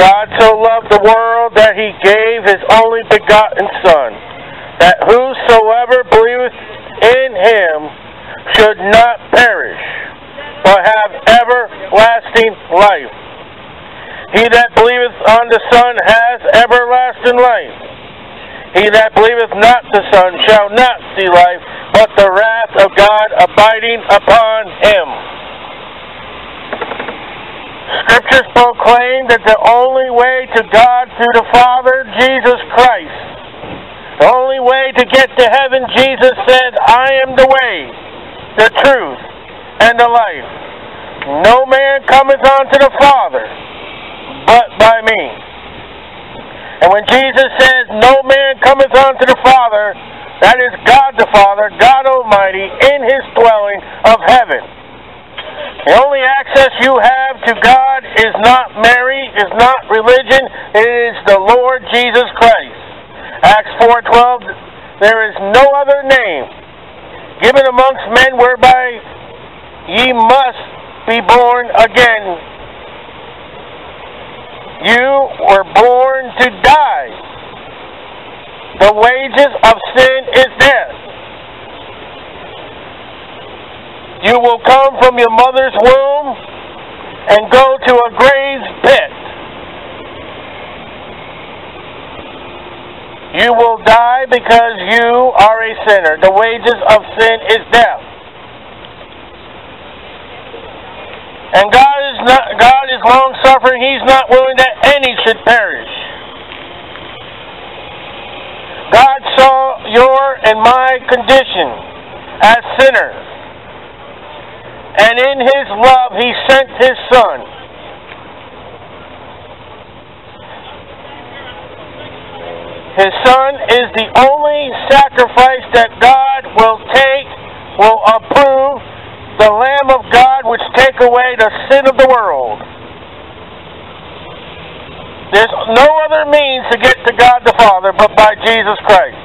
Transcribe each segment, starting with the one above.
God so loved the world that he gave his only begotten Son, that whosoever believeth in him should not perish, but have everlasting life. He that believeth on the Son has everlasting life. He that believeth not the Son shall not see life, but the wrath of God abiding upon him. Scriptures proclaim that the only way to God through the Father, Jesus Christ. The only way to get to heaven, Jesus said, I am the way, the truth, and the life. No man cometh unto the Father but by me. And when Jesus says, No man cometh unto the Father, that is God the Father, God Almighty, in his dwelling of heaven. The only access you have to God is not Mary, is not religion, it is the Lord Jesus Christ. Acts 4.12, there is no other name given amongst men whereby ye must be born again. You were born to die. The wages of sin is death. You will come from your mother's womb and go to a grave pit. You will die because you are a sinner. The wages of sin is death. And God is not God is long suffering. He's not willing that any should perish. God saw your and my condition as sinners. And in his love he sent his son. His son is the only sacrifice that God will take, will approve, the Lamb of God which take away the sin of the world. There's no other means to get to God the Father but by Jesus Christ.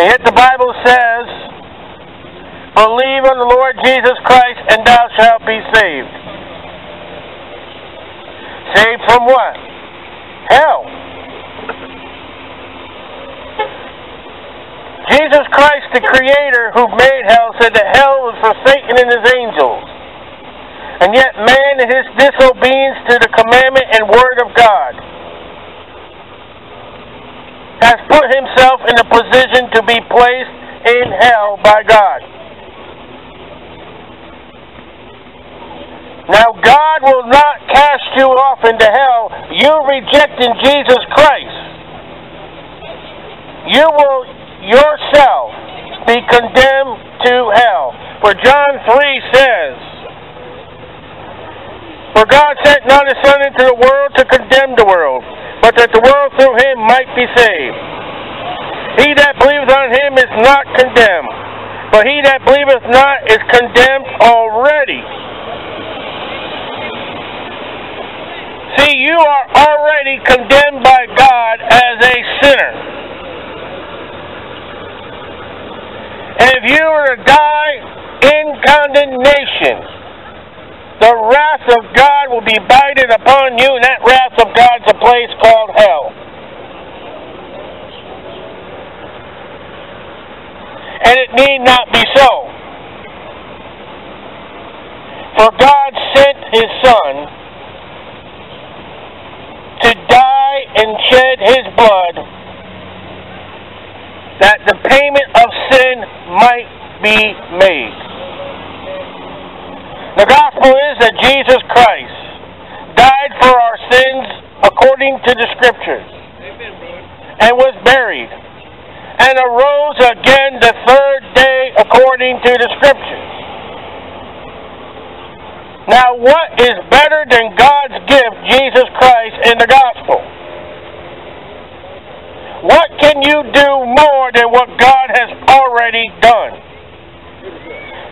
And yet the Bible says, Believe on the Lord Jesus Christ and thou shalt be saved. Saved from what? Hell. Jesus Christ, the Creator who made hell, said that hell was for Satan and his angels. And yet man in his disobedience to the commandment and word of God has put himself in a position to be placed in hell by God. Now God will not cast you off into hell. You rejecting Jesus Christ. You will yourself be condemned to hell. For John 3 says, For God sent not his Son into the world to condemn the world, but that the world through him might be saved. He that believeth on him is not condemned, but he that believeth not is condemned already. See, you are already condemned by God as a sinner. And if you were to die in condemnation, the wrath of God will be binding upon you, and that wrath of God's a place called hell. And it need not be so. For God sent His Son to die and shed His blood that the payment of sin might be made. The gospel is that Jesus Christ died for our sins according to the scriptures and was buried and arose again the third day according to the scriptures. Now, what is better than God's gift, Jesus Christ, in the gospel? What can you do more than what God has already done?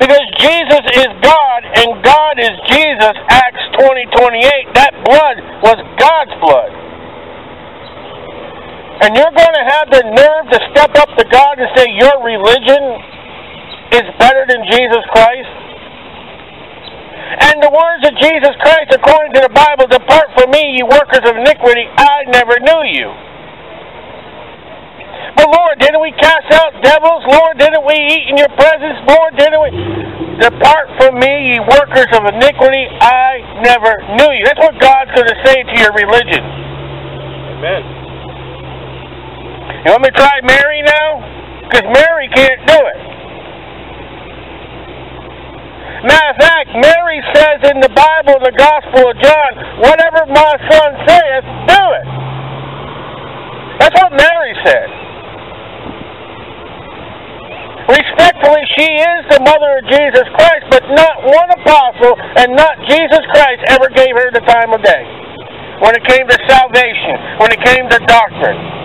Because Jesus is God and God is Jesus, Acts 20 28. That blood was God's blood. And you're going to have the nerve to step up to God and say your religion is better than Jesus Christ? And the words of Jesus Christ, according to the Bible, depart from me, you workers of iniquity, I never knew you. But Lord, didn't we cast out devils? Lord, didn't we eat in your presence? Lord, didn't we? Depart from me, ye workers of iniquity, I never knew you. That's what God's going to say to your religion. Amen. You want me to try Mary now? Because Mary can't do it. Matter of fact, Mary says in the Bible, in the Gospel of John, whatever my son saith, do it. That's what Mary said. Respectfully, she is the mother of Jesus Christ, but not one apostle and not Jesus Christ ever gave her the time of day. When it came to salvation, when it came to doctrine.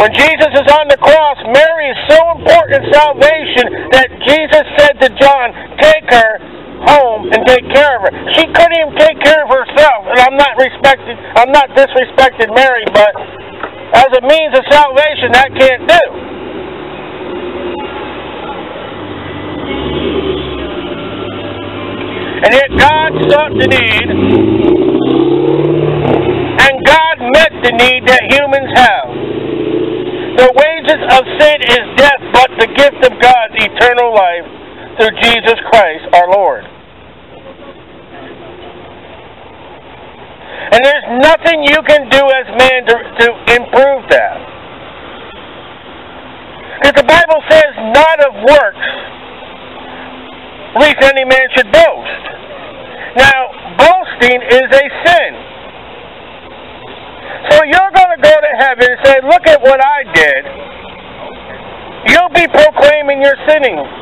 When Jesus is on the cross, Mary is so important in salvation that Jesus said to John, Take her home and take care of her. She couldn't even take care of herself. And I'm not respected I'm not disrespecting Mary, but as a means of salvation that can't do. And yet God saw the need and God met the need that humans have. The wages of sin is death, but the gift of God is eternal life through Jesus Christ our Lord. And there's nothing you can do as man to, to improve that. Because the Bible says, not of works, least any man should boast. Now, boasting is a sin. So you're going to go to heaven and say, look at what I did. You'll be proclaiming your sinning.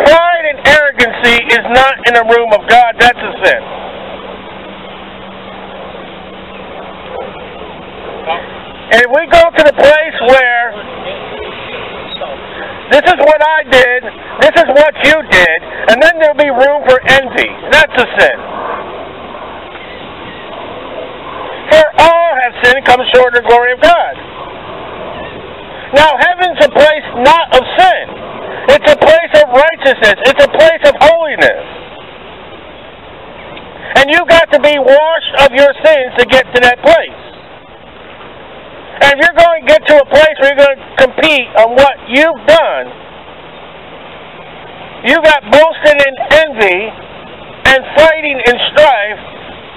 Pride and arrogancy is not in the room of God. That's a sin. And if we go to the place where this is what I did, this is what you did, and then there'll be room for envy. That's a sin. For all have sinned, come short of the glory of God. Now, heaven's a place not of sin. It's a place of righteousness. It's a place of holiness. And you got to be washed of your sins to get to that place. And if you're going to get to a place where you're going to compete on what you've done, you got boasting and envy and fighting and strife.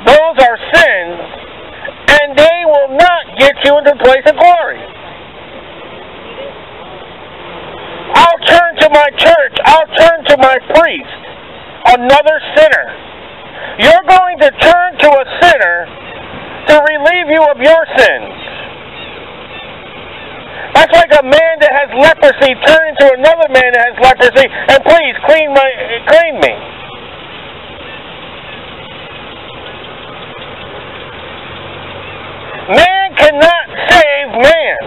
Those are sins, and they will not get you into the place of glory. I'll turn to my church. I'll turn to my priest, another sinner. You're going to turn to a sinner to relieve you of your sins. That's like a man that has leprosy turning to another man that has leprosy, and please clean my clean me. Man cannot save man,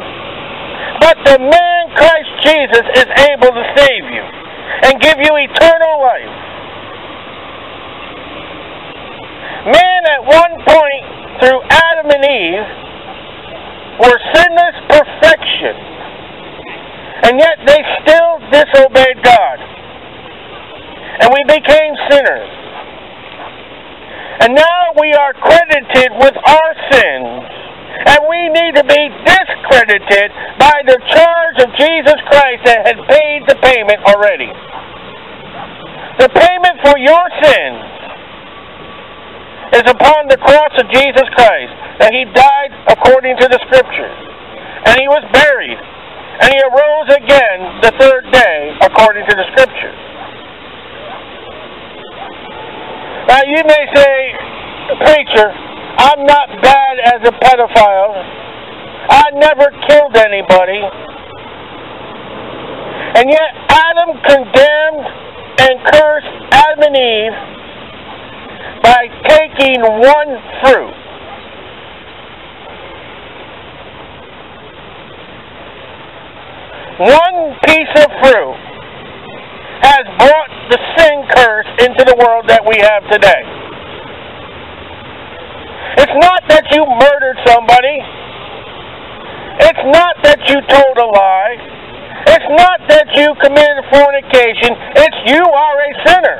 but the man Christ Jesus is able to save you and give you eternal life. Man at one point through Adam and Eve were sinless perfection. And yet they still disobeyed God. And we became sinners. And now we are credited with our sins. And we need to be discredited by the charge of Jesus Christ that had paid the payment already. The payment for your sins is upon the cross of Jesus Christ. That he died according to the scriptures. And he was buried. And he arose again the third day according to the scriptures. Now you may say, preacher, I'm not bad as a pedophile. I never killed anybody. And yet Adam condemned and cursed Adam and Eve by taking one fruit. One piece of fruit has brought the sin curse into the world that we have today. It's not that you murdered somebody. It's not that you told a lie. It's not that you committed fornication. It's you are a sinner.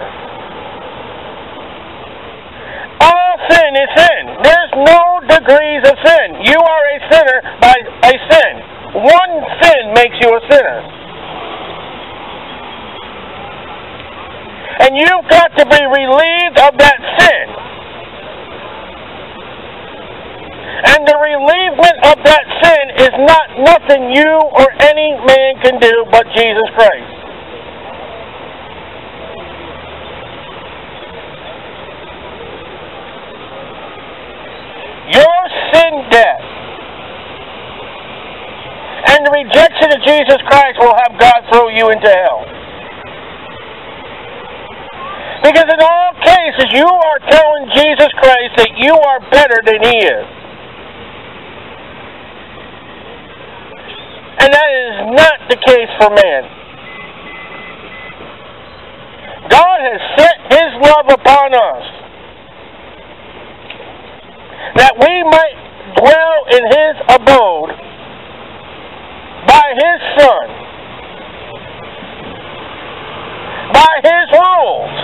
All sin is sin. There's no degrees of sin. You are a sinner by a sin. One sin makes you a sinner. And you've got to be relieved of that sin. And the relievement of that sin is not nothing you or any man can do but Jesus Christ. Your sin debt and the rejection of Jesus Christ will have God throw you into hell. Because in all cases, you are telling Jesus Christ that you are better than He is. And that is not the case for man. God has set His love upon us that we might dwell in His abode by His Son, by His rules,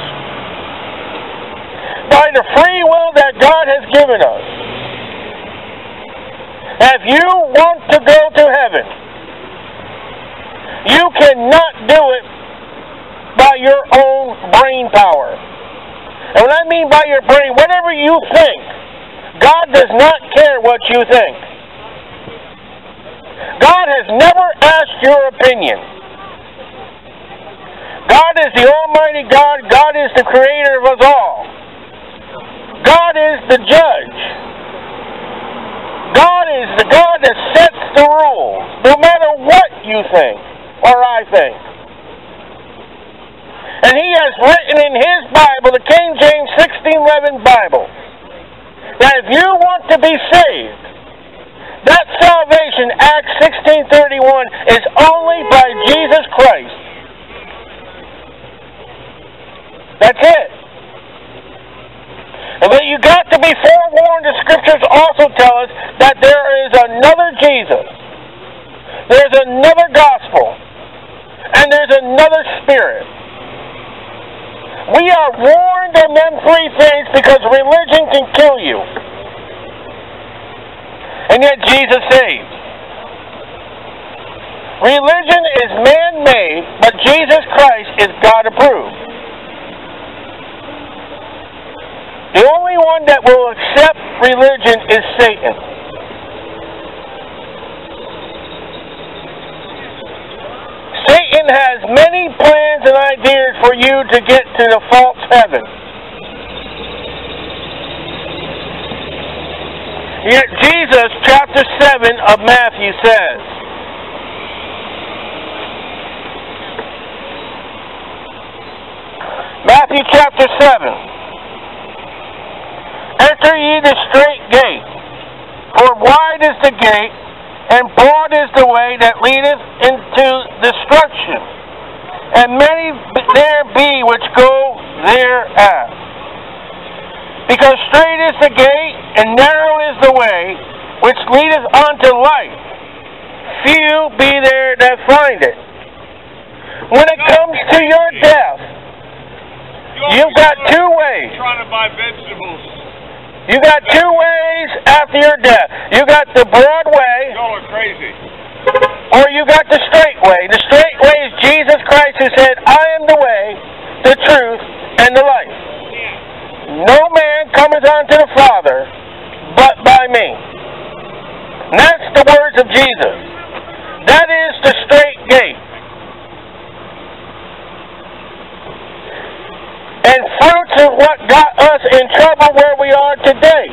by the free will that God has given us. If you want to go to heaven, you cannot do it by your own brain power. And when I mean by your brain, whatever you think, God does not care what you think. God has never asked your opinion. God is the Almighty God. God is the creator of us all. God is the judge. God is the God that sets the rules, no matter what you think or I think. And He has written in His Bible, the King James 1611 Bible, that if you want to be saved, that salvation, Acts 16.31, is only by Jesus Christ. That's it. But you got to be forewarned. The scriptures also tell us that there is another Jesus. There's another gospel. And there's another spirit. We are warned in them three things because religion can kill you. And yet Jesus saves. Religion is man-made, but Jesus Christ is God-approved. The only one that will accept religion is Satan. Satan has many plans and ideas for you to get to the false heaven. Yet Jesus, chapter 7 of Matthew says, Matthew chapter 7, Enter ye the straight gate, for wide is the gate, and broad is the way that leadeth into destruction, and many there be which go thereat. Because straight is the gate, and narrow is the way, which leadeth unto life. Few be there that find it. When it comes to your death, you've got two ways. Trying to buy vegetables. You got two ways after your death. You got the broad way, Y'all are crazy. or you got the straight way. The straight way is Jesus Christ who said, I am the way, the truth, and the life. No man cometh unto the Father but by me. And that's the words of Jesus. That is the straight gate. And of what got us in trouble where we are today.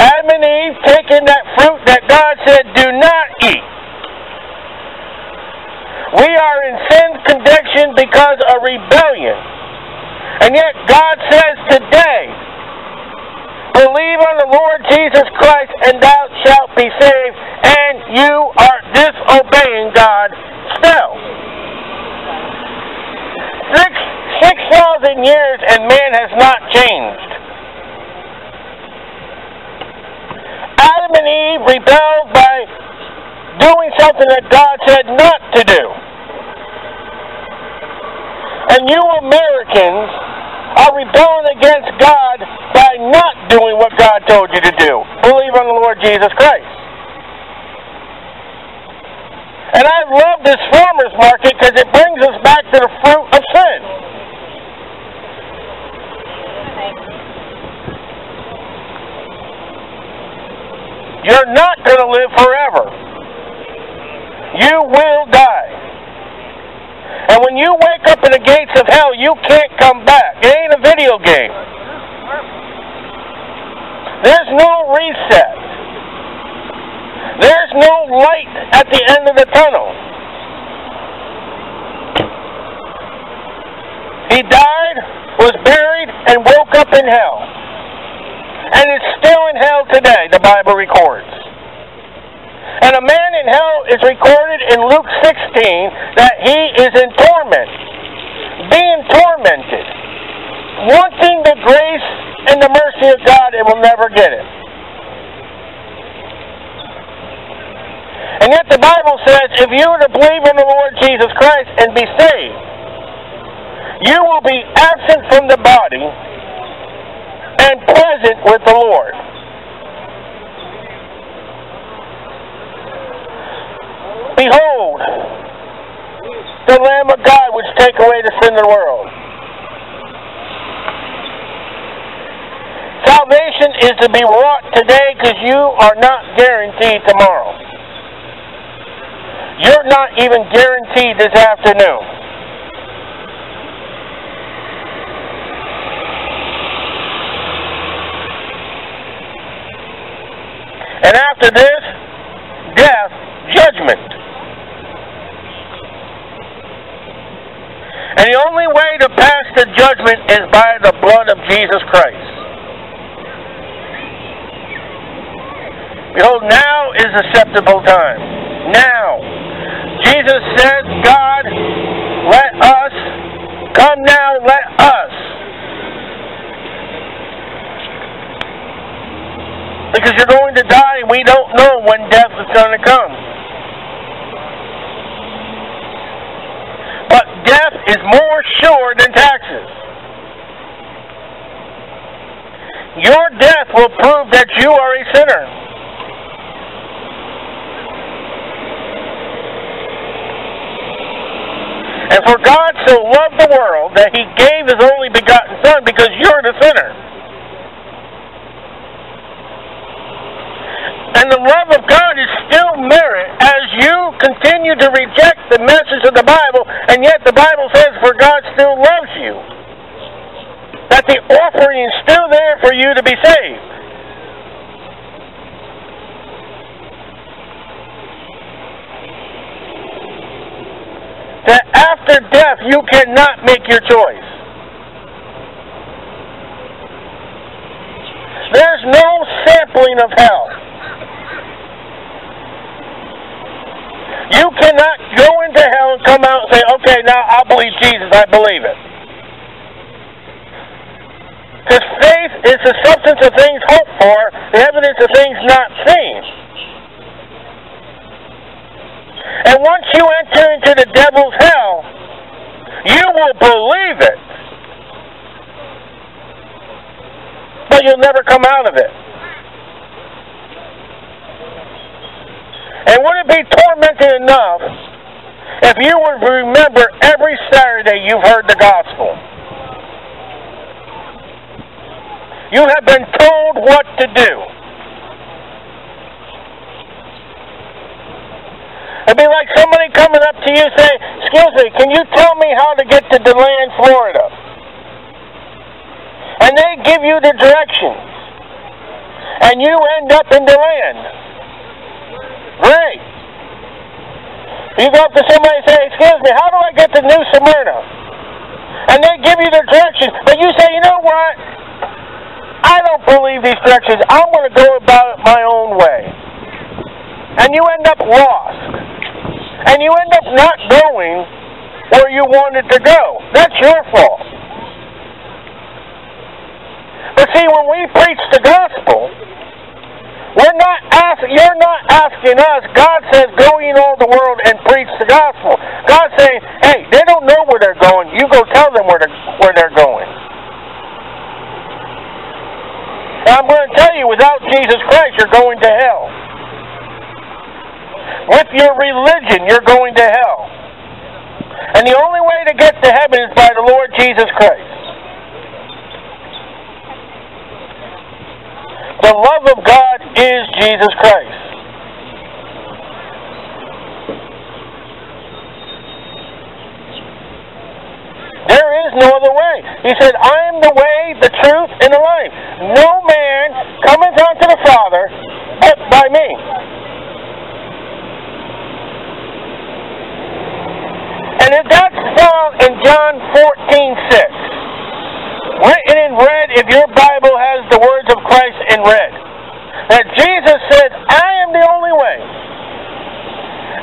Adam and Eve taking that fruit that God said, do not eat. We are in sin conviction because of rebellion. And yet God says today, believe on the Lord Jesus Christ and thou shalt be saved, and you are disobeying God still. Six thousand years and man has not changed. Adam and Eve rebelled by doing something that God said not to do. And you Americans are rebelling against God by not doing what God told you to do. Believe on the Lord Jesus Christ. And I love this farmer's market because it brings us back to the fruit of sin. You're not going to live forever. You will die. And when you wake up in the gates of hell, you can't come back. It ain't a video game. There's no reset. There's no light at the end of the tunnel. He died, was buried, and woke up in hell. And is still in hell today, the Bible records. And a man in hell is recorded in Luke 16 that he is in torment, being tormented, wanting the grace and the mercy of God and will never get it. And yet the Bible says if you were to believe in the Lord Jesus Christ and be saved, you will be absent from the body and present with the Lord. Behold, the Lamb of God which take away the sin of the world. Salvation is to be wrought today because you are not guaranteed tomorrow. You're not even guaranteed this afternoon. And after this, death, judgment. And the only way to pass the judgment is by the blood of Jesus Christ. Behold, now is acceptable time. Now. Jesus says, God, let us, come now, let us. Because you're going to die and we don't know when death is going to come. But death is more sure than taxes. Your death will prove that you are a sinner. And for God so loved the world that he gave his only begotten Son because you're the sinner. And the love of God is still merit as you continue to reject the message of the Bible, and yet the Bible says, for God still loves you. That the offering is still there for you to be saved. that after death you cannot make your choice. There's no sampling of hell. You cannot go into hell and come out and say, okay, now I believe Jesus, I believe it. Because faith is the substance of things hoped for, the evidence of things not seen. And once you enter into the devil's hell, you will believe it. But you'll never come out of it. And would it be tormenting enough if you would remember every Saturday you've heard the gospel? You have been told what to do. It'd be like somebody coming up to you saying, Excuse me, can you tell me how to get to DeLand, Florida? And they give you the directions. And you end up in DeLand. Great. You go up to somebody and say, Excuse me, how do I get to New Smyrna? And they give you the directions. But you say, You know what? I don't believe these directions. I'm going to go about it my own way. And you end up lost. And you end up not going where you wanted to go. That's your fault. But see, when we preach the gospel, we're not asking, you're not asking us. God says, go in all the world and preach the gospel. God's saying, hey, they don't know where they're going. You go tell them where they're, where they're going. And I'm going to tell you, without Jesus Christ, you're going to hell. With your religion, you're going to hell. And the only way to get to heaven is by the Lord Jesus Christ. The love of God is Jesus Christ. There is no other way. He said, I am the way, the truth, and the life. No man cometh unto the Father but by me. And that's found in John 14, 6. Written in red, if your Bible has the words of Christ in red. That Jesus said, I am the only way.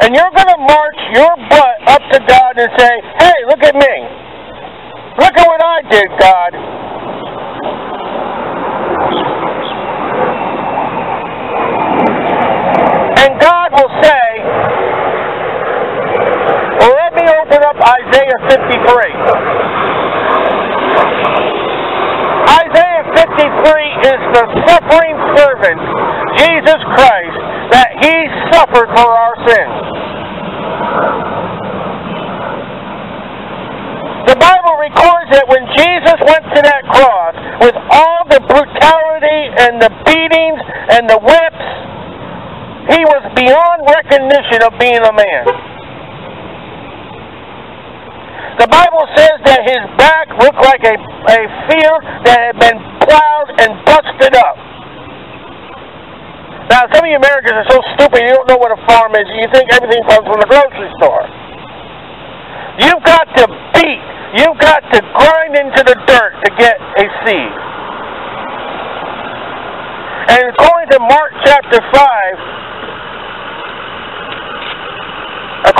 And you're going to march your butt up to God and say, hey, look at me. Look at what I did, God. And God will say, let me open up Isaiah 53. Isaiah 53 is the suffering servant, Jesus Christ, that he suffered for our sins. The Bible records that when Jesus went to that cross, with all the brutality and the beatings and the whips, he was beyond recognition of being a man. The Bible says that his back looked like a, a field that had been plowed and busted up. Now, some of you Americans are so stupid you don't know what a farm is. You think everything comes from the grocery store. You've got to beat. You've got to grind into the dirt to get a seed. And according to Mark chapter 5,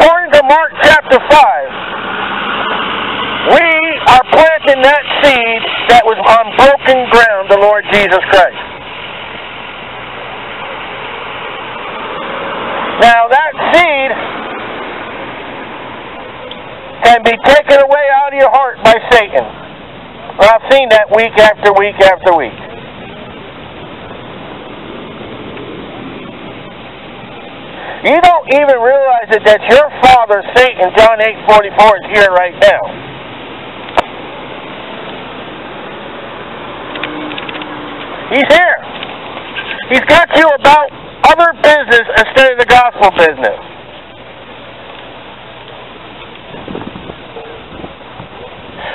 according to Mark chapter 5, we are planting that seed that was on broken ground, the Lord Jesus Christ. Now that seed can be taken away out of your heart by Satan. I've seen that week after week after week. You don't even realize it that your father, Satan, John 8 44, is here right now. He's here. He's got you about other business instead of the gospel business.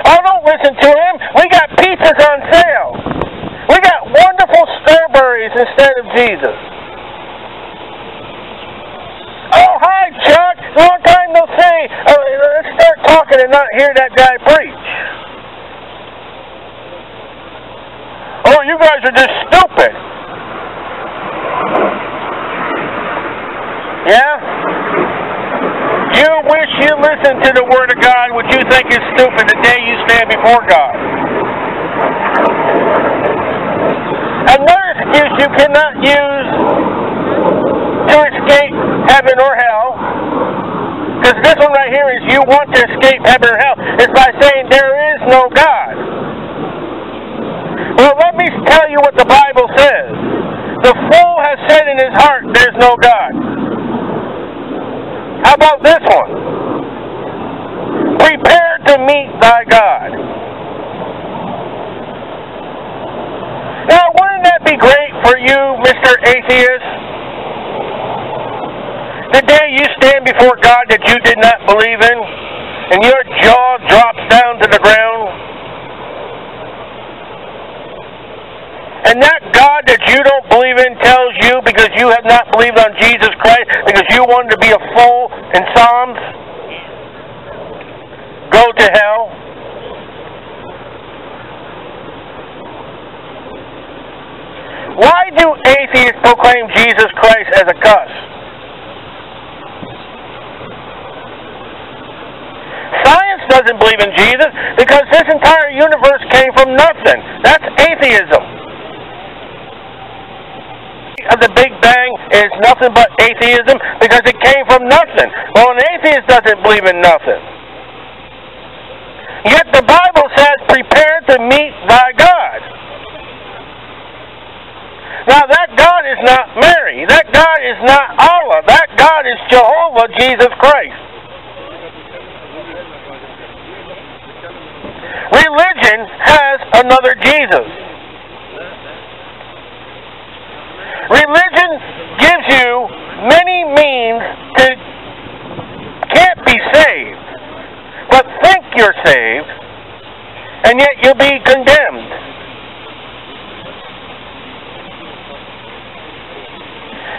Oh, don't listen to him. We got pizzas on sale. We got wonderful strawberries instead of Jesus. Oh, hi, Chuck. Long time no see. Uh, let's start talking and not hear that guy preach. Oh, you guys are just stupid. Yeah? You wish you listened to the Word of God, what you think is stupid the day you stand before God. Another excuse you cannot use to escape heaven or hell, because this one right here is you want to escape heaven or hell, is by saying there is no God. Well, let me tell you what the Bible says. The fool has said in his heart, there's no God. How about this one? Prepare to meet thy God. Now, wouldn't that be great for you, Mr. Atheist? The day you stand before God that you did not believe in, and your jaw drops down to the ground, and that God that you don't believe in tells you because you have not believed on Jesus Christ, because you wanted to be a fool in Psalms, go to hell. Why do atheists proclaim Jesus Christ as a cuss? Doesn't believe in Jesus because this entire universe came from nothing. That's atheism. Of the Big Bang is nothing but atheism because it came from nothing. Well, an atheist doesn't believe in nothing. Yet the Bible says, prepare to meet thy God. Now that God is not Mary. That God is not Allah. That God is Jehovah, Jesus Christ. Religion has another Jesus. Religion gives you many means to can't be saved, but think you're saved, and yet you'll be condemned.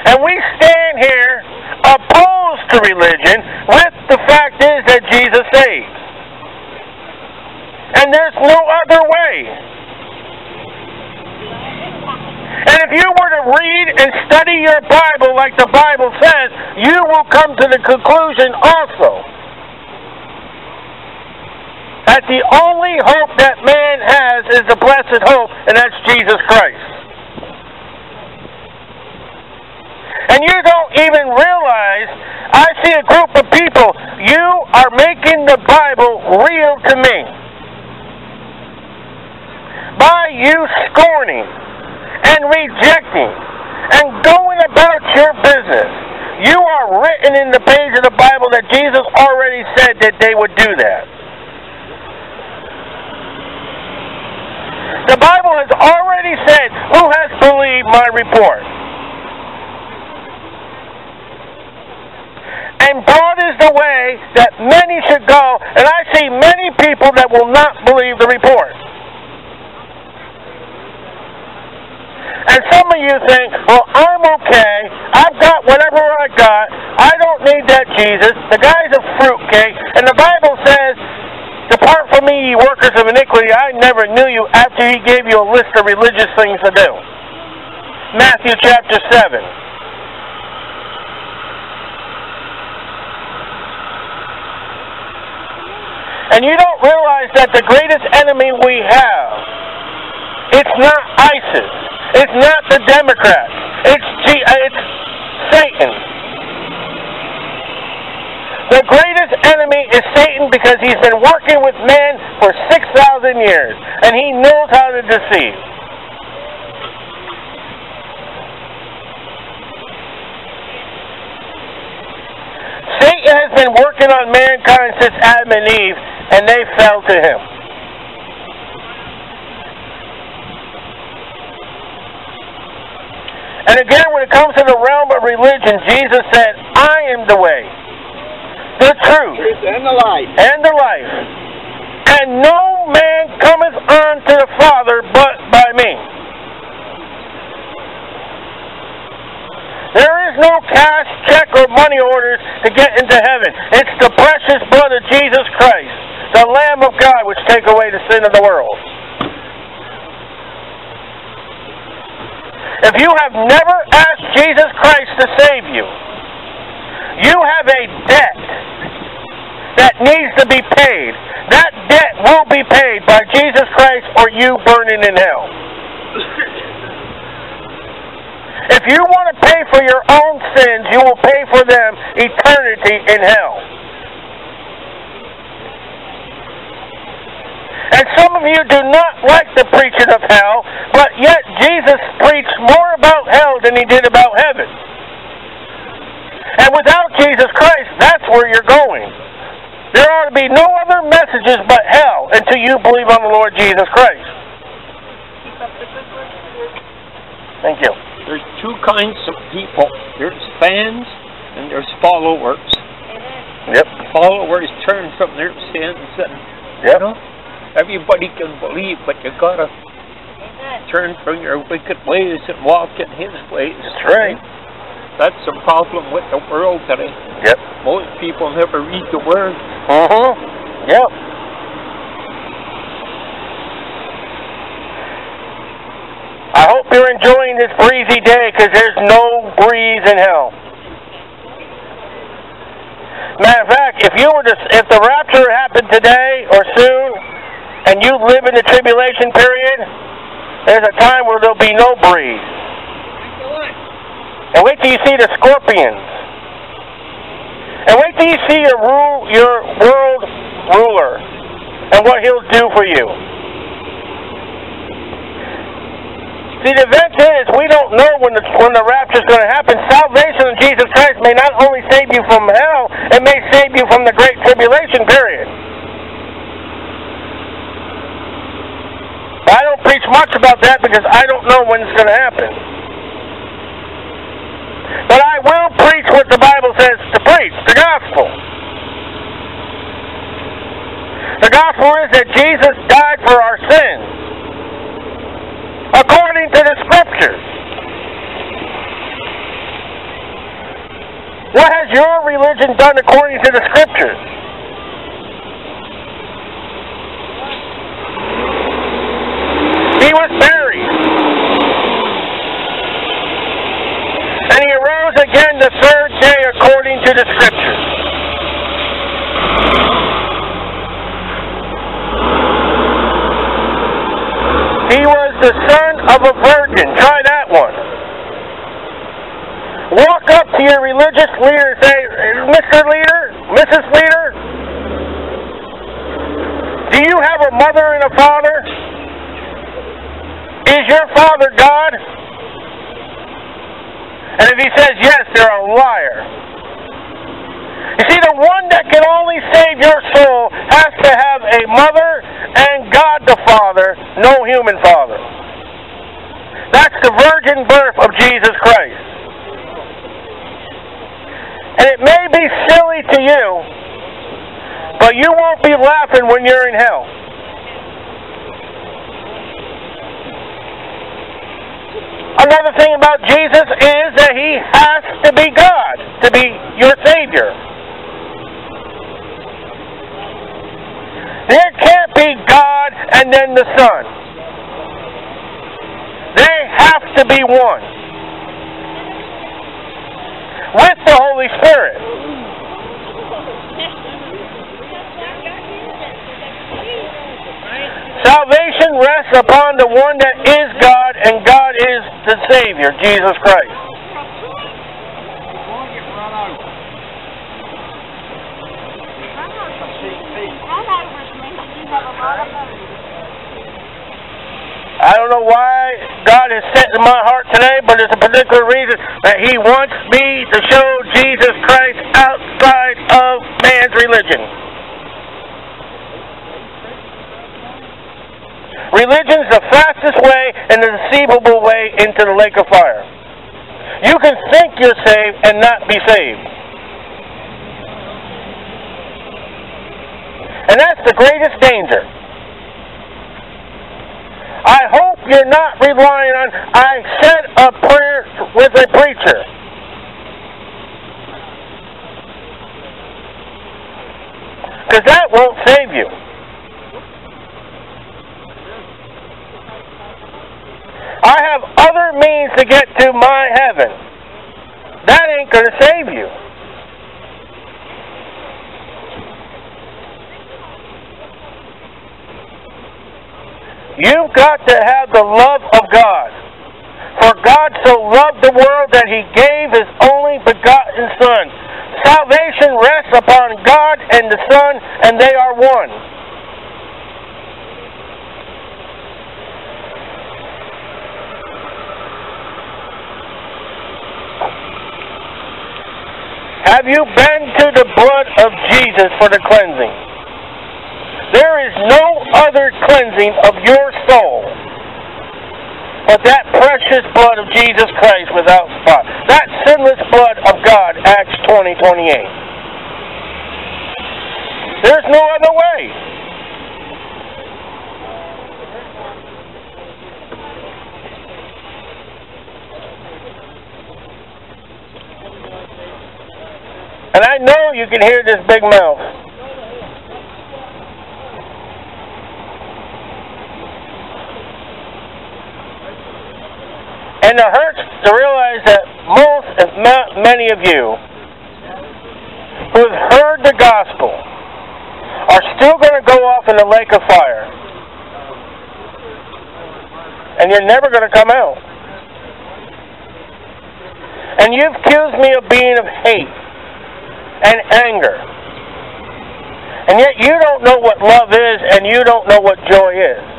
And we stand here opposed to religion with the fact that Jesus saves. And there's no other way. And if you were to read and study your Bible like the Bible says, you will come to the conclusion also that the only hope that man has is the blessed hope, and that's Jesus Christ. And you don't even realize, I see a group of people, you are making the Bible real to me. By you scorning and rejecting and going about your business. You are written in the page of the Bible that Jesus already said that they would do that. The Bible has already said, Who has believed my report? And broad is the way that many should go, and I see many people that will not believe the report. And some of you think, well, I'm okay. I've got whatever I got. I don't need that Jesus. The guy's a fruitcake. And the Bible says, Depart from me, ye workers of iniquity. I never knew you after he gave you a list of religious things to do. Matthew chapter 7. And you don't realize that the greatest enemy we have, it's not ISIS. It's not the Democrats. It's, G- uh, it's Satan. The greatest enemy is Satan because he's been working with man for 6,000 years. And he knows how to deceive. Satan has been working on mankind since Adam and Eve, and they fell to him. And again, when it comes to the realm of religion, Jesus said, I am the way, the truth, and the light. and the life. And no man cometh unto the Father but by me. There is no cash, check, or money orders to get into heaven. It's the precious blood of Jesus Christ, the Lamb of God, which take away the sin of the world. If you have never asked Jesus Christ to save you, you have a debt that needs to be paid. That debt will be paid by Jesus Christ or you burning in hell. If you want to pay for your own sins, you will pay for them eternity in hell. And some of you do not like the preaching of hell, but yet Jesus preached more about hell than he did about heaven. And without Jesus Christ, that's where you're going. There ought to be no other messages but hell until you believe on the Lord Jesus Christ. Thank you. There's two kinds of people. There's fans and there's followers. Yep. Followers turn from their sins and Yep. you know everybody can believe, but you gotta turn from your wicked ways and walk in His ways. That's right. That's the problem with the world today. Yep. Most people never read the Word. Uh-huh. Yep. I hope you're enjoying this breezy day because there's no breeze in hell. Matter of fact, if you were to, if the rapture happened today or soon, and you live in the tribulation period, there's a time where there'll be no breeze. And wait till you see the scorpions. And wait till you see your rule, your world ruler, and what he'll do for you. See, the event is we don't know when the when the rapture is going to happen. Salvation in Jesus Christ may not only save you from hell, it may save you from the great tribulation period. I don't preach much about that because I don't know when it's going to happen. But I will preach what the Bible says to preach, the gospel. The gospel is that Jesus died for our sins, according to the scriptures. What has your religion done according to the scriptures? He was buried. And he arose again the third day according to the scriptures. He was the son of a virgin. Try that one. Walk up to your religious leader and say, Mr. Leader, Mrs. Leader, do you have a mother and a father? Is your father God? And if he says yes, they're a liar. You see, the one that can only save your soul has to have a mother and God the Father, no human father. That's the virgin birth of Jesus Christ. And it may be silly to you, but you won't be laughing when you're in hell. Another thing about Jesus is that he has to be God to be your Savior. There can't be God and then the Son. They have to be one. With the Holy Spirit. Salvation rests upon the one that is God, and God is the Savior, Jesus Christ. I don't know why God has set in my heart today, but there's a particular reason that He wants me to show Jesus Christ outside of man's religion. Religion is the fastest way and the deceivable way into the lake of fire. You can think you're saved and not be saved. And that's the greatest danger. I hope you're not relying on, I said a prayer with a preacher. Because that won't save you. I have other means to get to my heaven. That ain't going to save you. You've got to have the love of God. For God so loved the world that he gave his only begotten Son. Salvation rests upon God and the Son, and they are one. Have you been to the blood of Jesus for the cleansing? There is no other cleansing of your soul but that precious blood of Jesus Christ without spot. That sinless blood of God, Acts 20, 28. There's no other way. And I know you can hear this big mouth. And it hurts to realize that most, if not many of you, who have heard the gospel are still going to go off in the lake of fire. And you're never going to come out. And you've accused me of being of hate and anger. And yet you don't know what love is and you don't know what joy is.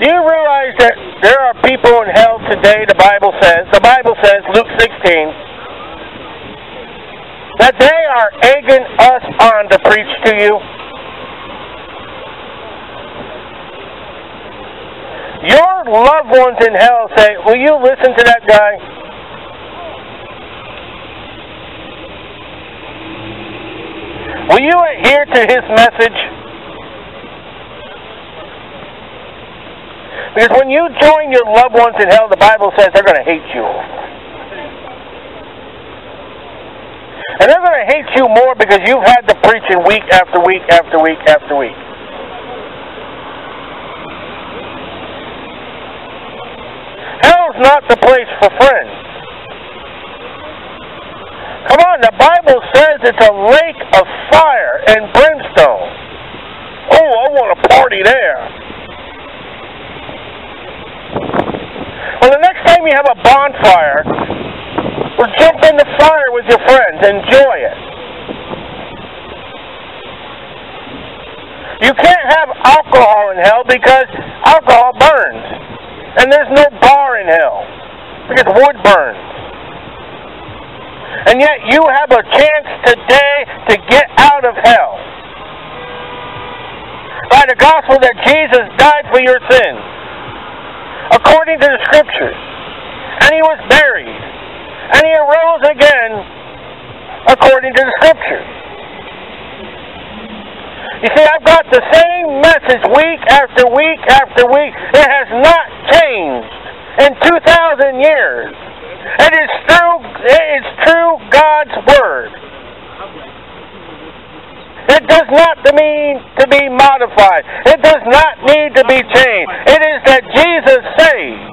Do you realize that there are people in hell today, the Bible says, the Bible says, Luke 16, that they are egging us on to preach to you? Your loved ones in hell say, Will you listen to that guy? Will you adhere to his message? Because when you join your loved ones in hell, the Bible says they're going to hate you. And they're going to hate you more because you've had the preaching week after week after week after week. Hell's not the place for friends. Come on, the Bible says it's a lake of fire and brimstone. Oh, I want to party there. Well, the next time you have a bonfire, well, jump in the fire with your friends. Enjoy it. You can't have alcohol in hell because alcohol burns. And there's no bar in hell because wood burns. And yet you have a chance today to get out of hell by the gospel that Jesus died for your sins according to the scriptures. And he was buried. And he arose again according to the scriptures. You see, I've got the same message week after week after week. It has not changed in 2,000 years. It is true, it is true God's Word. It does not mean to be modified. It does not need to be changed. It is that Jesus saves.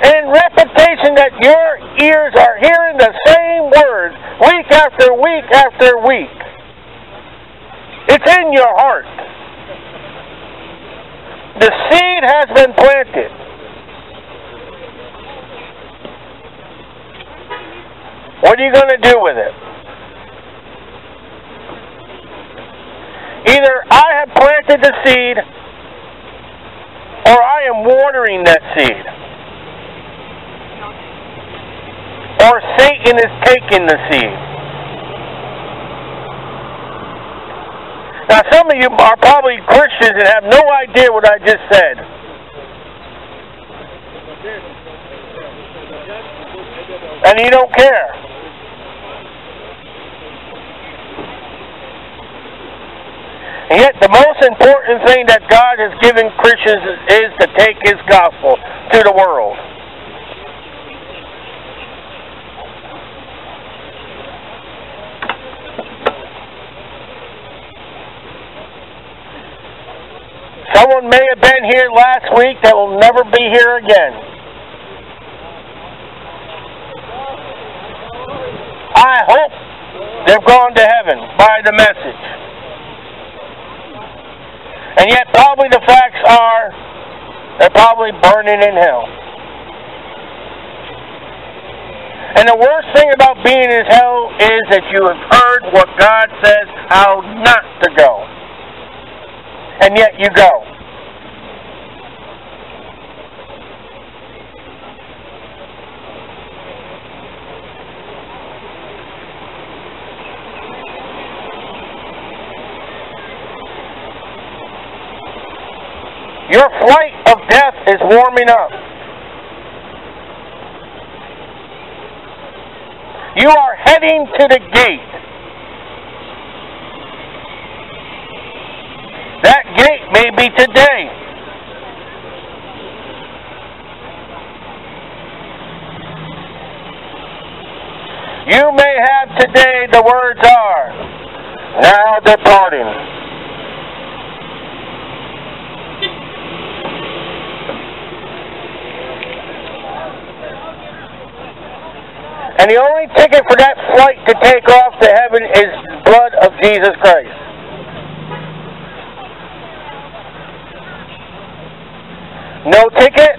In repetition that your ears are hearing the same words week after week after week. It's in your heart. The seed has been planted. What are you going to do with it? Either I have planted the seed or I am watering that seed. Or Satan is taking the seed. Now, some of you are probably Christians and have no idea what I just said. And you don't care. And yet, the most important thing that God has given Christians is to take His gospel to the world. Someone may have been here last week that will never be here again. I hope they've gone to heaven by the message. And yet, probably the facts are they're probably burning in hell. And the worst thing about being in hell is that you have heard what God says how not to go. And yet you go. Your flight of death is warming up. You are heading to the gate. That gate may be today. You may have today, the words are, now departing. And the only ticket for that flight to take off to heaven is blood of Jesus Christ. No ticket,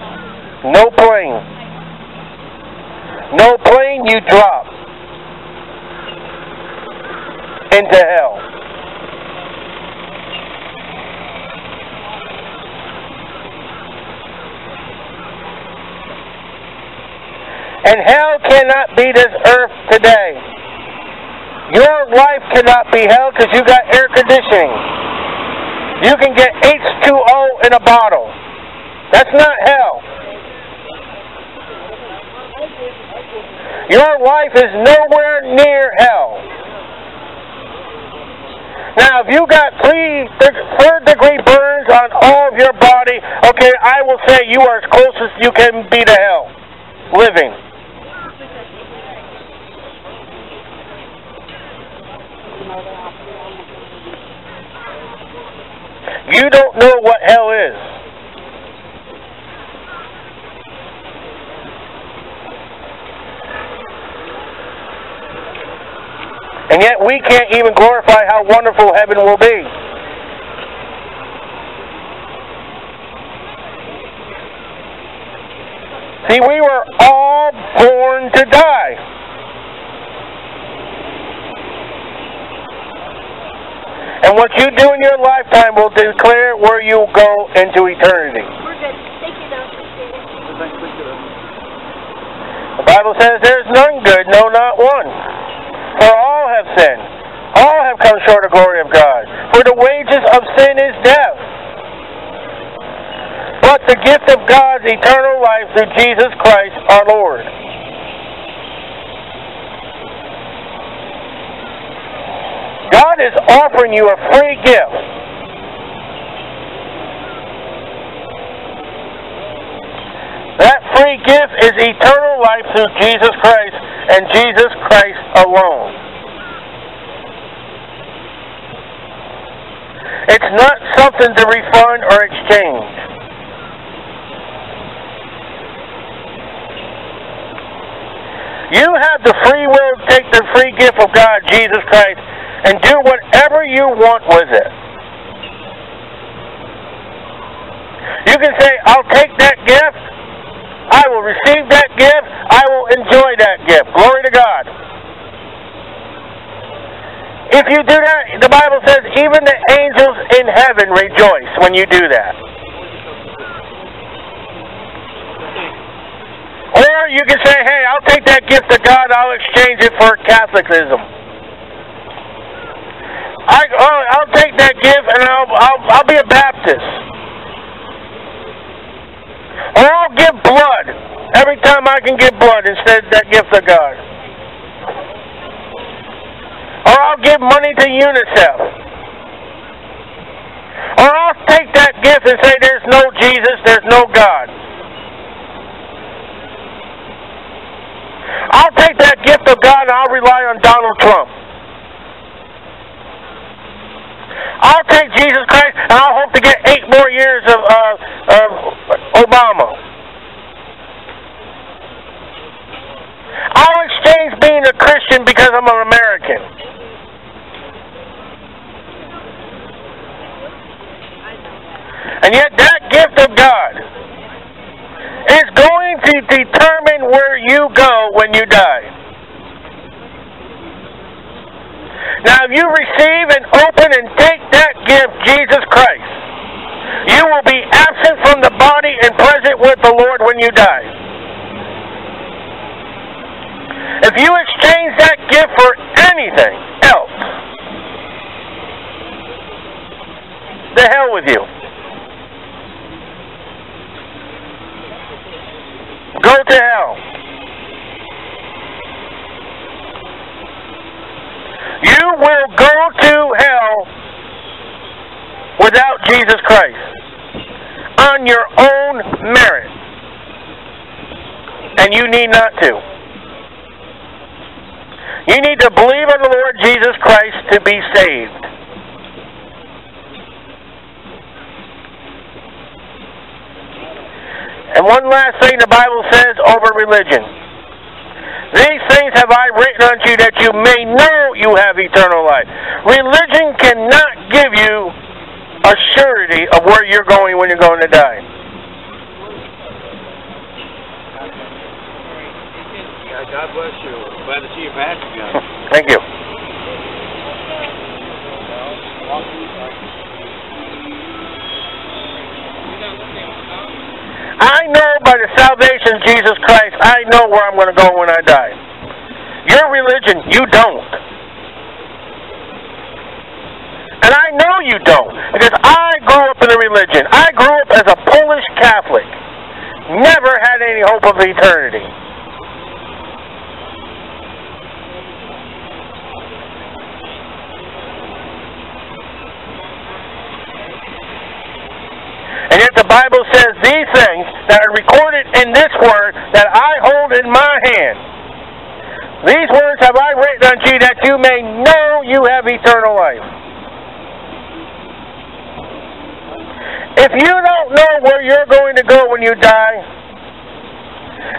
no plane. No plane, you drop into hell. And hell cannot be this earth today. Your life cannot be hell because you got air conditioning. You can get H2O in a bottle. That's not hell. Your life is nowhere near hell. Now, if you got three third degree burns on all of your body, okay, I will say you are as close as you can be to hell living. You don't know what hell is. And yet we can't even glorify how wonderful heaven will be. See, we were all born to die. And what you do in your lifetime will declare where you go into eternity. We're good. Thank you, though. The Bible says there's none good, no, not one. For all have sinned. All have come short of glory of God. For the wages of sin is death. But the gift of God's eternal life through Jesus Christ our Lord. God is offering you a free gift. That free gift is eternal life through Jesus Christ and Jesus Christ alone. It's not something to refund or exchange. You have the free will to take the free gift of God, Jesus Christ, and do whatever you want with it. You can say, I'll take that gift. I will receive that gift. I will enjoy that gift. Glory to God. If you do that, the Bible says even the angels in heaven rejoice when you do that. Or you can say, hey, I'll take that gift of God, I'll exchange it for Catholicism. I, oh, I'll take that gift and I'll, I'll, I'll be a Baptist. Or I'll give blood every time I can give blood instead of that gift of God. Or I'll give money to UNICEF. Or I'll take that gift and say there's no Jesus, there's no God. I'll take that gift of God and I'll rely on Donald Trump. I'll take Jesus Christ and I'll hope to get eight more years of, uh, of Obama. I'll exchange being a Christian because I'm an American. And yet that gift of God is going to determine where you go when you die. Now, if you receive and open and take that gift, Jesus Christ, you will be absent from the body and present with the Lord when you die. If you exchange that gift for anything else, the hell with you. Go to hell. You will go to hell without Jesus Christ on your own merit. And you need not to. You need to believe in the Lord Jesus Christ to be saved. And one last thing the Bible says over religion. These things have I written unto you that you may know you have eternal life. Religion cannot give you a surety of where you're going when you're going to die. God bless you. Glad to see you back again. Thank you. I know by the salvation of Jesus Christ, I know where I'm going to go when I die. Your religion, you don't. And I know you don't, because I grew up in a religion. I grew up as a Polish Catholic. Never had any hope of eternity. And yet the Bible says these things that are recorded in this word that I hold in my hand. These words have I written unto you that you may know you have eternal life. If you don't know where you're going to go when you die,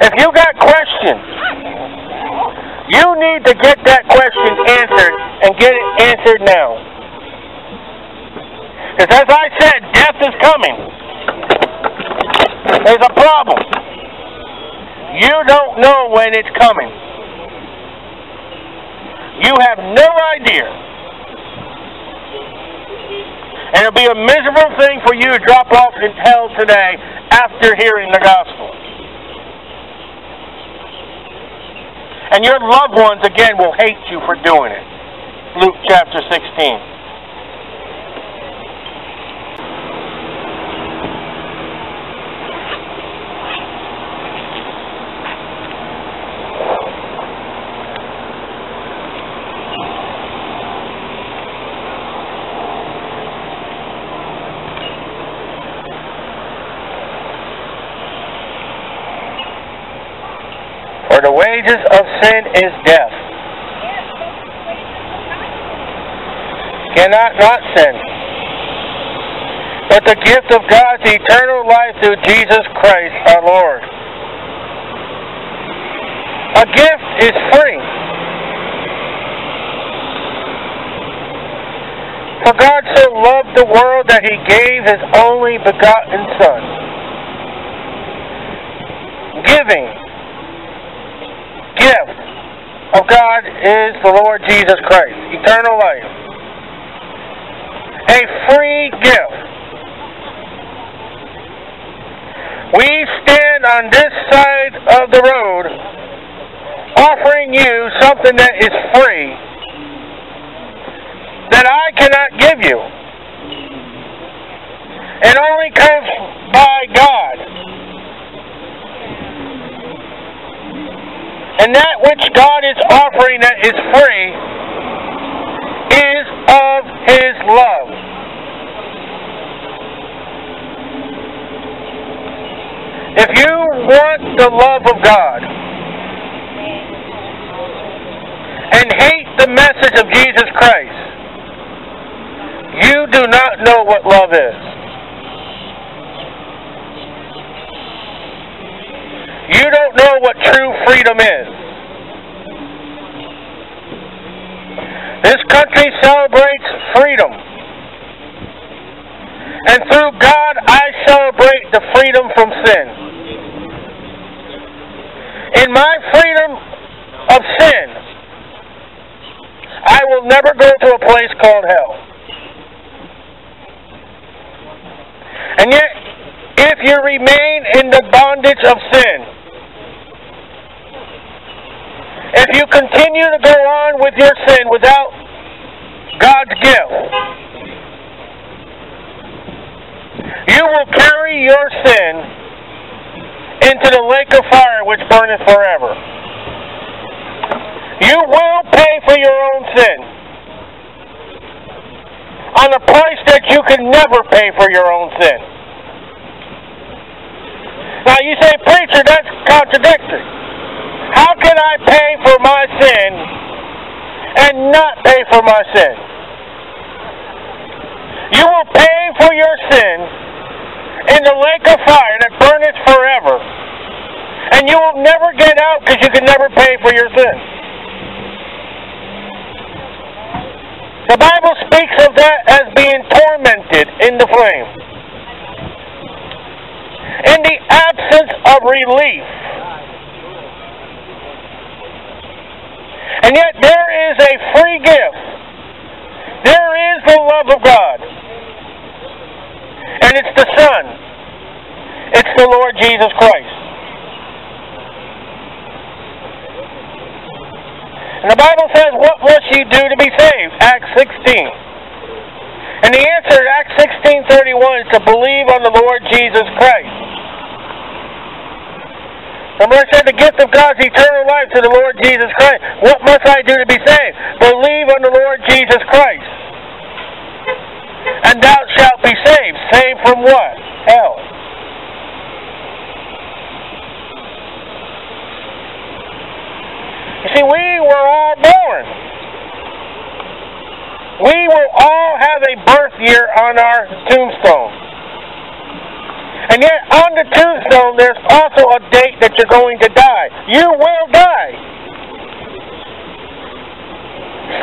if you got questions, you need to get that question answered and get it answered now. Because as I said, death is coming. There's a problem. You don't know when it's coming. You have no idea. And it'll be a miserable thing for you to drop off in hell today after hearing the gospel. And your loved ones, again, will hate you for doing it. Luke chapter 16. For the wages of sin is death. Cannot not sin. But the gift of God's eternal life through Jesus Christ our Lord. A gift is free. For God so loved the world that he gave his only begotten Son. Giving gift of God is the Lord Jesus Christ, eternal life. A free gift. We stand on this side of the road offering you something that is free that I cannot give you. It only comes by God. And that which God is offering that is free is of His love. If you want the love of God and hate the message of Jesus Christ, you do not know what love is. You don't know what true freedom is. This country celebrates freedom. And through God, I celebrate the freedom from sin. In my freedom of sin, I will never go to a place called hell. And yet, if you remain in the bondage of sin, if you continue to go on with your sin without God's gift, you will carry your sin into the lake of fire which burneth forever. You will pay for your own sin on a price that you can never pay for your own sin. Now you say, preacher, that's contradictory. How can I pay for my sin and not pay for my sin? You will pay for your sin in the lake of fire that burneth forever. And you will never get out because you can never pay for your sin. The Bible speaks of that as being tormented in the flame. In the absence of relief. And yet there is a free gift. There is the love of God. And it's the Son. It's the Lord Jesus Christ. And the Bible says, What must ye do to be saved? Acts 16. And the answer in Acts 16.31 is to believe on the Lord Jesus Christ. The Lord said, The gift of God's eternal life to the Lord Jesus Christ. What must I do to be saved? Believe on the Lord Jesus Christ. And thou shalt be saved. Saved from what? Hell. You see, we were all born. We will all have a birth year on our tombstone. And yet, on the tombstone, there's also a date that you're going to die. You will die.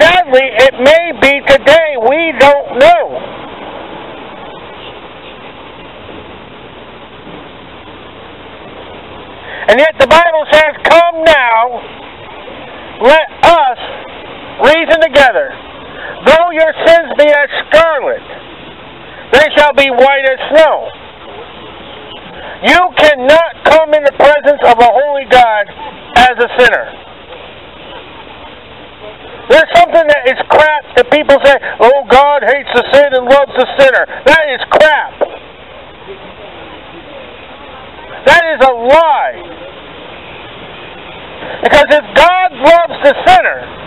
Sadly, it may be today. We don't know. And yet the Bible says, Come now, let us reason together. Though your sins be as scarlet, they shall be white as snow. You cannot come in the presence of a holy God as a sinner. There's something that is crap that people say, oh, God hates the sin and loves the sinner. That is crap. That is a lie. Because if God loves the sinner,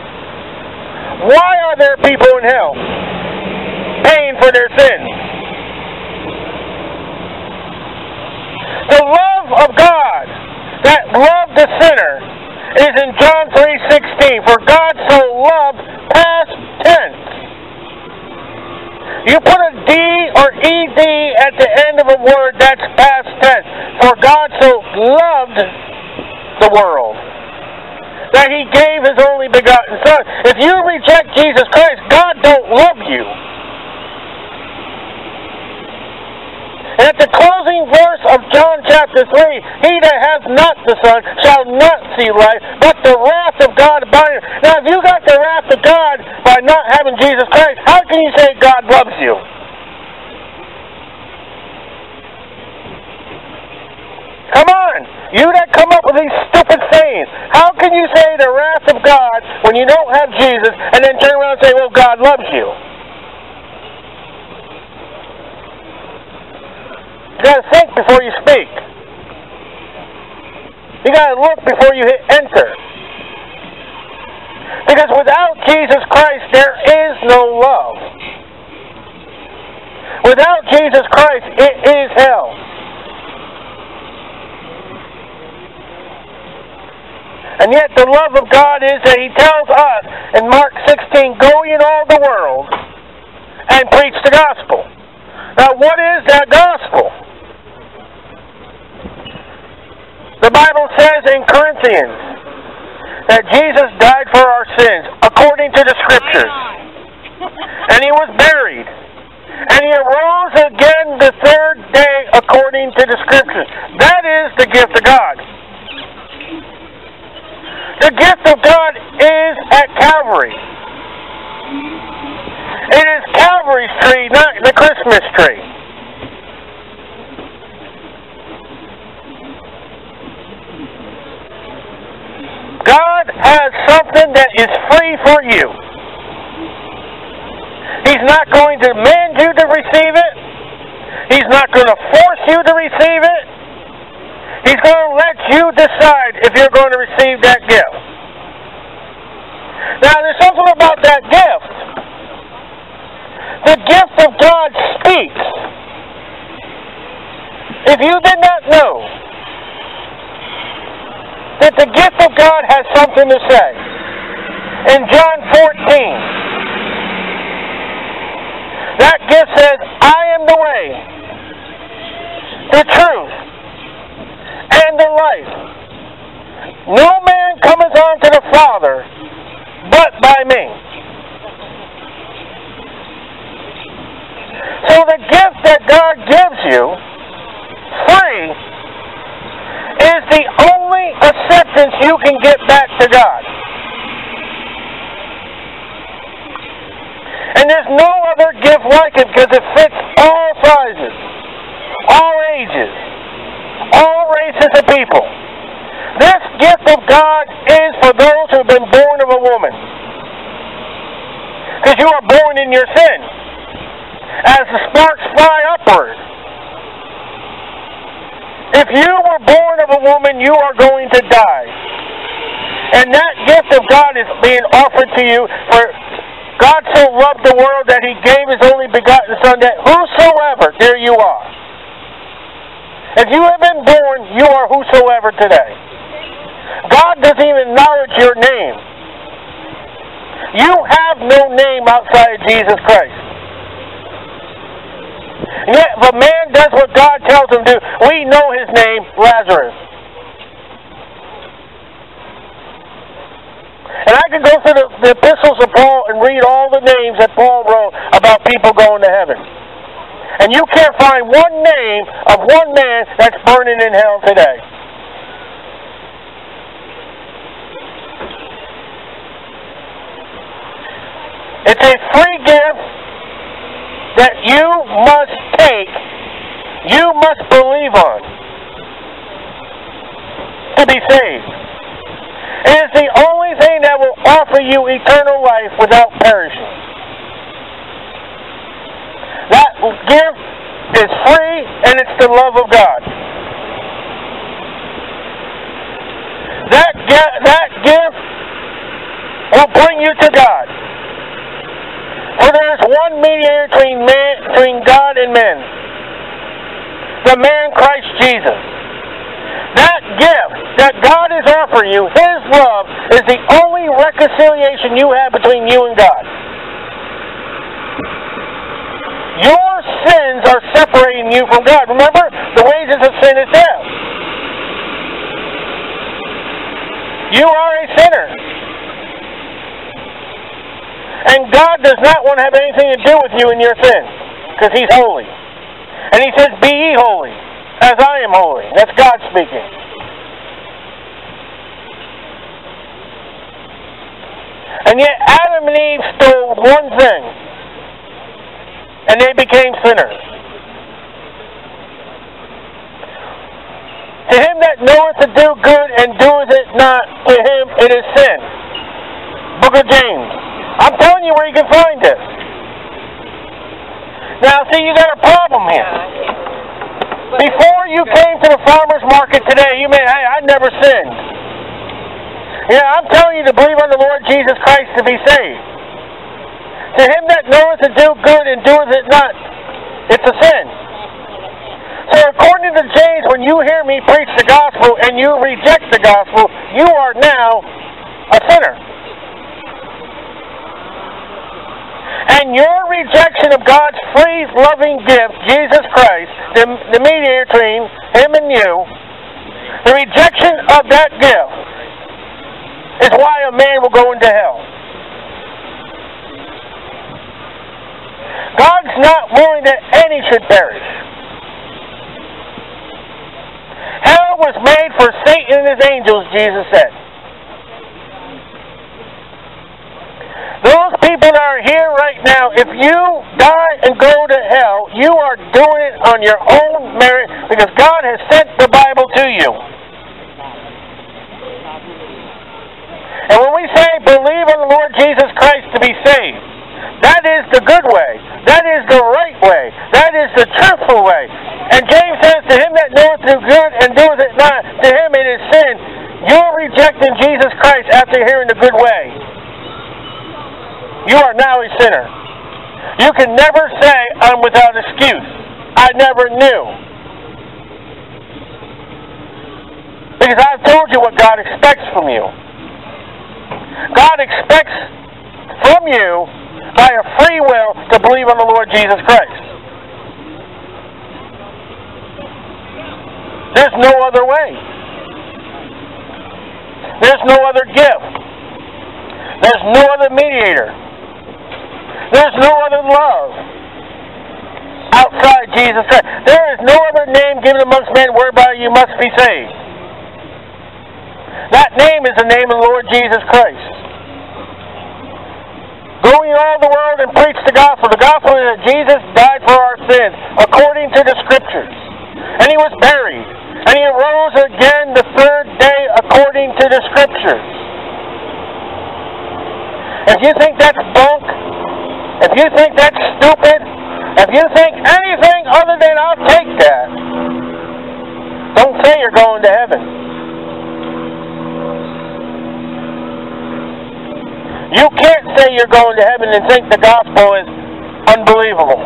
why are there people in hell paying for their sins? The love of God that loved the sinner is in John 3.16. For God so loved, past tense. You put a D or ED at the end of a word, that's past tense. For God so loved the world that he gave his only begotten Son. If you reject Jesus Christ, God don't love you. And at the closing verse of John chapter 3, he that has not the Son shall not see life, but the wrath of God abiding. Now, if you got the wrath of God by not having Jesus Christ, how can you say God loves you? Come on, you that come up with these stupid sayings, how can you say the wrath of God when you don't have Jesus and then turn around and say, well, God loves you? You gotta think before you speak. You gotta look before you hit enter. Because without Jesus Christ, there is no love. Without Jesus Christ, it is hell. And yet the love of God is that He tells us in Mark 16, go in all the world and preach the gospel. Now what is that gospel? The Bible says in Corinthians that Jesus died for our sins according to the scriptures. And He was buried. And He arose again the third day according to the scriptures. That is the gift of God. The gift of God is at Calvary. It is Calvary's tree, not the Christmas tree. God has something that is free for you. He's not going to demand you to receive it. He's not going to force you to receive it. He's going to let you decide if you're going to receive that gift. Now, there's something about that gift. The gift of God speaks. If you did not know that the gift of God has something to say, in John 14, that gift says, I am the way, the truth, and the life. No man cometh unto the Father but by me. So the gift that God gives you, free, is the only acceptance you can get back to God. And there's no other gift like it because it fits all sizes, all ages, all races of people. This gift of God is for those who have been born of a woman. Because you are born in your sin. As the sparks fly upward. If you were born of a woman, you are going to die. And that gift of God is being offered to you for God so loved the world that he gave his only begotten Son that whosoever, there you are. If you have been born, you are whosoever today. God doesn't even acknowledge your name. You have no name outside of Jesus Christ. Yet if a man does what God tells him to, we know his name, Lazarus. And I could go through the, the epistles of Paul and read all the names that Paul wrote about people going to heaven. And you can't find one name of one man that's burning in hell today. It's a free gift that you must take, you must believe on to be saved. It is the only thing that will offer you eternal life without perishing. That gift is free and it's the love of God. That, that gift will bring you to God. For there is one mediator between man, between God and men, the man Christ Jesus. That gift that God is offering you, His love, is the only reconciliation you have between you and God. Your sins are separating you from God. Remember, the wages of sin is death. You are a sinner. And God does not want to have anything to do with you in your sin, because He's holy. And He says, Be ye holy, as I am holy. That's God speaking. And yet Adam and Eve stole one thing, and they became sinners. To him that knoweth to do good and doeth it not, to him it is sin. Book of James. I'm telling you where you can find this. Now, see, you got a problem here. Before you came to the farmer's market today, you may, hey, I never sinned. Yeah, I'm telling you to believe on the Lord Jesus Christ to be saved. To him that knoweth to do good and doeth it not, it's a sin. So according to James, when you hear me preach the gospel and you reject the gospel, you are now a sinner. And your rejection of God's free, loving gift, Jesus Christ, the, the mediator between Him and you, the rejection of that gift is why a man will go into hell. God's not willing that any should perish. Hell was made for Satan and his angels, Jesus said. Those people that are here right now, if you die and go to hell, you are doing it on your own merit because God has sent the Bible to you. And when we say believe on the Lord Jesus Christ to be saved, that is the good way. That is the right way. That is the truthful way. And James says, To him that knoweth do good and doeth it not, to him it is sin. You're rejecting Jesus Christ after hearing the good way. You are now a sinner. You can never say, I'm without excuse. I never knew. Because I've told you what God expects from you. God expects from you by a free will to believe on the Lord Jesus Christ. There's no other way. There's no other gift. There's no other mediator. There's no other love outside Jesus Christ. There is no other name given amongst men whereby you must be saved. That name is the name of the Lord Jesus Christ. Go ye all the world and preach the gospel. The gospel is that Jesus died for our sins, according to the scriptures. And he was buried. And he arose again the third day, according to the scriptures. If you think that's bunk, if you think that's stupid, if you think anything other than I'll take that, don't say you're going to heaven. You can't say you're going to heaven and think the gospel is unbelievable.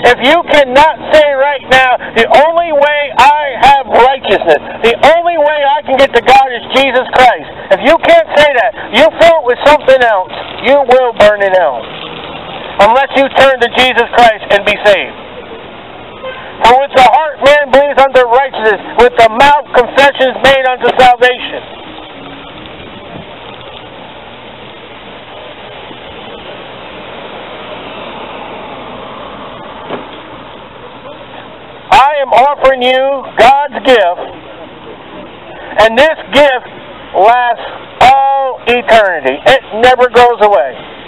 If you cannot say right now, the only way I have righteousness, the only way I can get to God is Jesus Christ. If you can't say that, you fill it with something else, you will burn in hell. Unless you turn to Jesus Christ and be saved. For with the heart man believes unto righteousness, with the mouth confession is made unto salvation. I am offering you God's gift, and this gift lasts all eternity. It never goes away.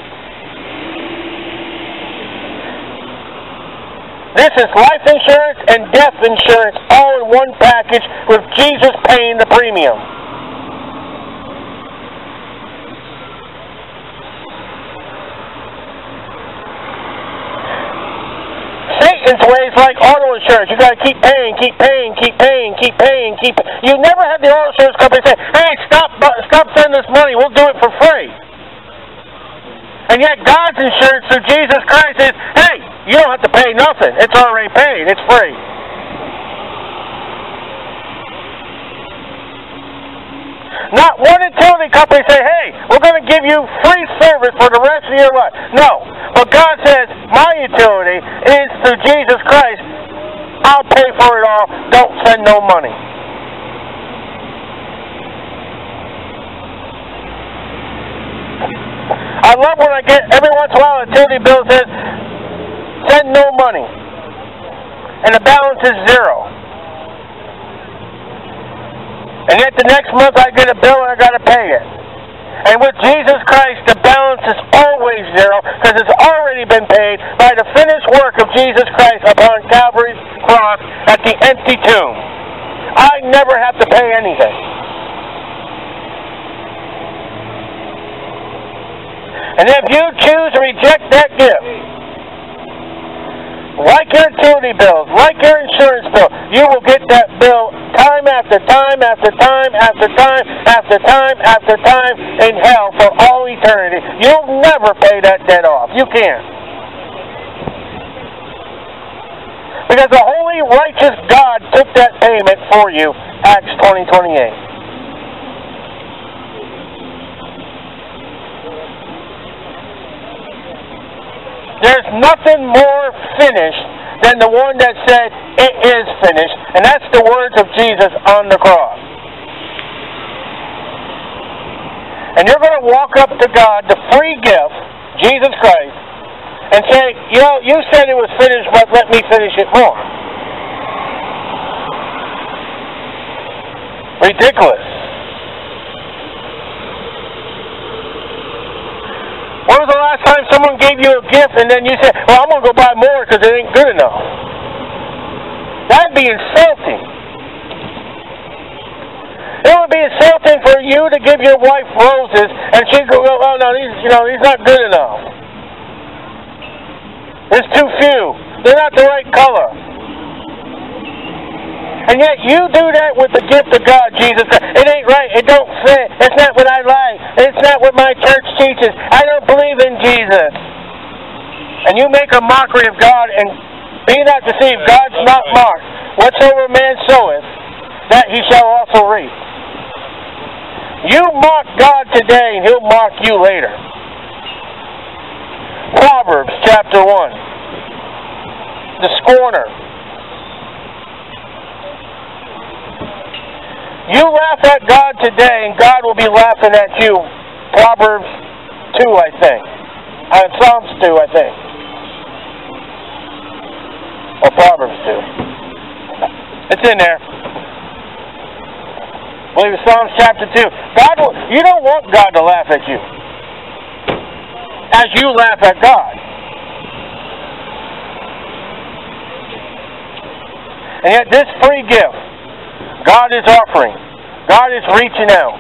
This is life insurance and death insurance all in one package with Jesus paying the premium. Satan's way is like auto insurance. You got to keep paying, keep paying, keep paying, keep paying, keep. You never have the auto insurance company say, "Hey, stop, stop sending us money. We'll do it for free." And yet God's insurance through Jesus Christ is, "Hey, you don't have to pay nothing. It's already paid. It's free." Not one utility company say, hey, we're going to give you free service for the rest of your life. No. But God says, my utility is through Jesus Christ. I'll pay for it all. Don't send no money. I love when I get, every once in a while, a utility bill says, send no money. And the balance is zero. And yet the next month I get a bill and I got to pay it. And with Jesus Christ, the balance is always zero because it's already been paid by the finished work of Jesus Christ upon Calvary's cross at the empty tomb. I never have to pay anything. And if you choose to reject that gift, like your utility bills, like your insurance bill, you will get that bill time after time after time after time after time after time in hell for all eternity. You'll never pay that debt off. You can't. Because the holy, righteous God took that payment for you, Acts 20, 28. There's nothing more finished than the one that said, It is finished. And that's the words of Jesus on the cross. And you're going to walk up to God, the free gift, Jesus Christ, and say, You know, you said it was finished, but let me finish it more. Ridiculous. When was the last time someone gave you a gift and then you said, well, I'm going to go buy more because it ain't good enough? That'd be insulting. It would be insulting for you to give your wife roses and she'd go, oh, no, these, you know, these not good enough. There's too few. They're not the right color. And yet you do that with the gift of God, Jesus. It ain't right. It don't fit. It's not what I like. It's not what my church teaches. I don't believe in Jesus. And you make a mockery of God and be not deceived. God's not mocked. Whatsoever man soweth, that he shall also reap. You mock God today and he'll mock you later. Proverbs chapter 1. The scorner You laugh at God today, and God will be laughing at you. Proverbs 2, I think. Uh, Psalms 2, I think. Or Proverbs 2. It's in there. I believe it's Psalms chapter 2. God will, you don't want God to laugh at you. As you laugh at God. And yet this free gift God is offering. God is reaching out.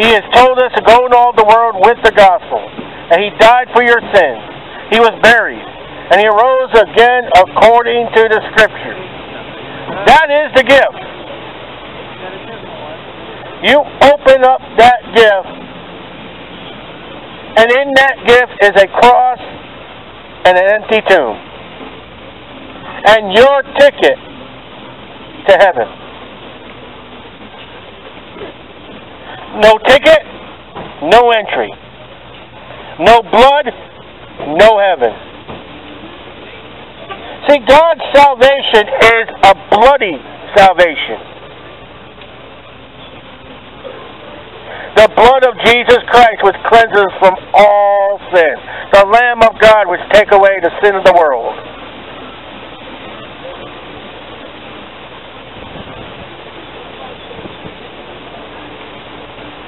He has told us to go into all the world with the gospel. And He died for your sins. He was buried. And He arose again according to the Scripture. That is the gift. You open up that gift, and in that gift is a cross and an empty tomb. And your ticket to heaven. No ticket, no entry. No blood, no heaven. See, God's salvation is a bloody salvation. The blood of Jesus Christ which cleanses from all sin. The Lamb of God which take away the sin of the world.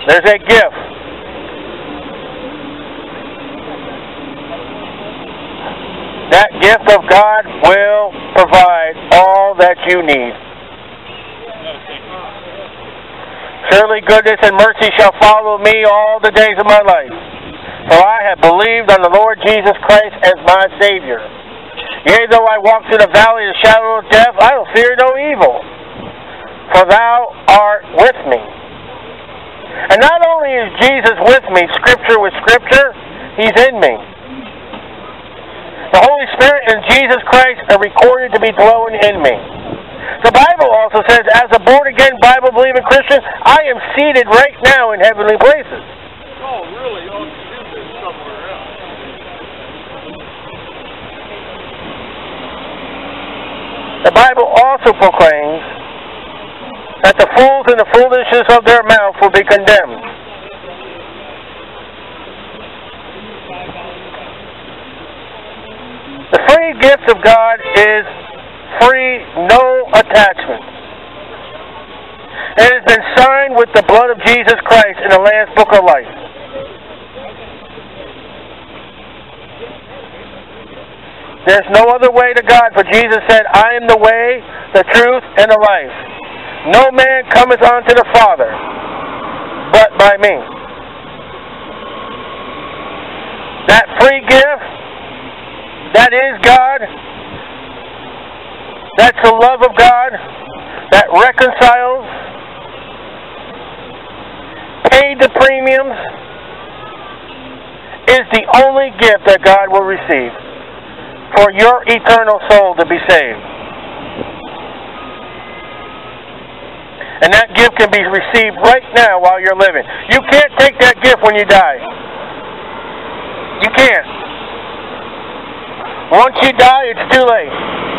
There's a gift. That gift of God will provide all that you need. Surely goodness and mercy shall follow me all the days of my life. For I have believed on the Lord Jesus Christ as my Savior. Yea, though I walk through the valley of the shadow of death, I will fear no evil. For thou art with me. And not only is Jesus with me, Scripture with Scripture, He's in me. The Holy Spirit and Jesus Christ are recorded to be dwelling in me. The Bible also says, as a born again Bible believing Christian, I am seated right now in heavenly places. Oh, really? Oh, somewhere else. The Bible also proclaims that the fools and the foolishness of their mouth will be condemned. The free gift of God is free, no attachment. It has been signed with the blood of Jesus Christ in the Lamb's Book of Life. There's no other way to God, for Jesus said, I am the way, the truth, and the life. No man cometh unto the Father but by me. That free gift, that is God. That's the love of God that reconciles, paid the premiums, is the only gift that God will receive for your eternal soul to be saved. And that gift can be received right now while you're living. You can't take that gift when you die. You can't. Once you die, it's too late.